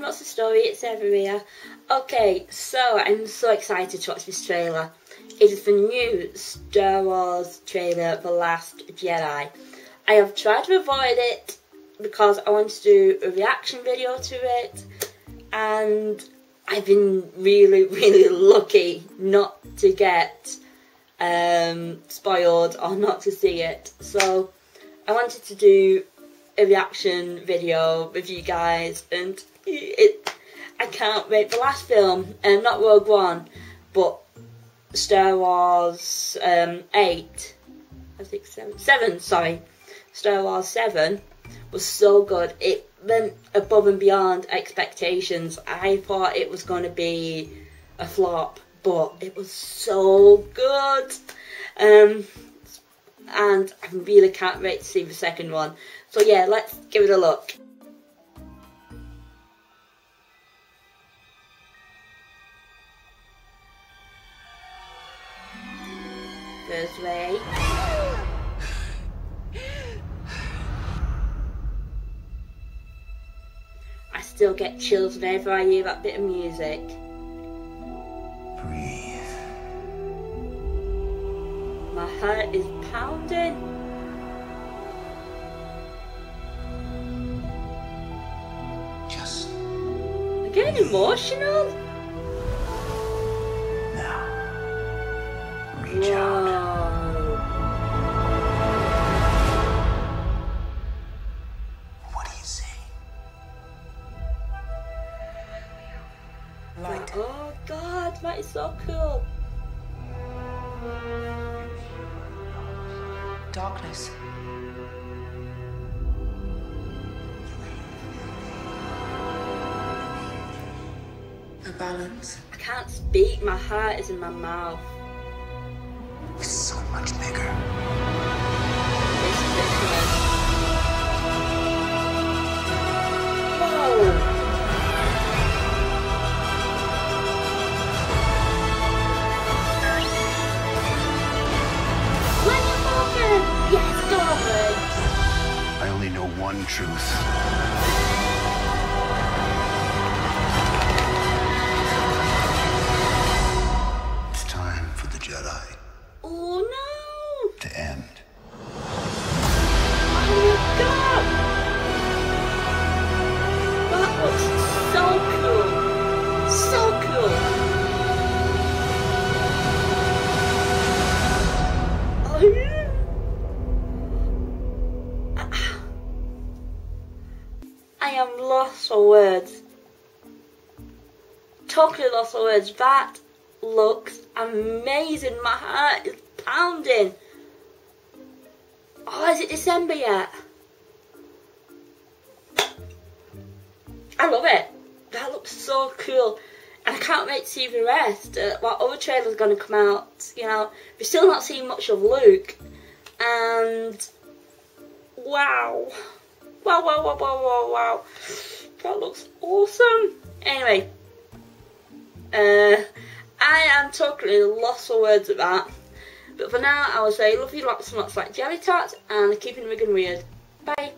it's Ever here. Okay, so I'm so excited to watch this trailer. It is the new Star Wars trailer, The Last Jedi. I have tried to avoid it because I want to do a reaction video to it, and I've been really, really lucky not to get um, spoiled or not to see it. So I wanted to do a reaction video with you guys, and it I can't wait. The last film, and um, not Rogue One, but Star Wars um, 8, I think 7, 7, sorry, Star Wars 7 was so good. It went above and beyond expectations. I thought it was going to be a flop, but it was so good. Um, and I really can't wait to see the second one. So yeah, let's give it a look. This way. I still get chills whenever I hear that bit of music. My heart is pounding. Just I'm getting emotional. now. Reach out. Whoa. What do you say? Light. Oh god, that is so cool. Darkness. A balance. I can't speak, my heart is in my mouth. It's so much bigger. It's one truth. It's time for the Jedi Oh no! to end. Am lost for words. Totally lost for words. That looks amazing. My heart is pounding. Oh, is it December yet? I love it. That looks so cool. And I can't wait to see the rest. Uh, what other trailer's going to come out? You know, we're still not seeing much of Luke. And wow. Wow, wow, wow, wow, wow, wow. That looks awesome. Anyway, uh, I am totally lost for words at that. But for now, I will say love you lots and lots like jelly tarts and keeping vegan weird. Bye.